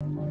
you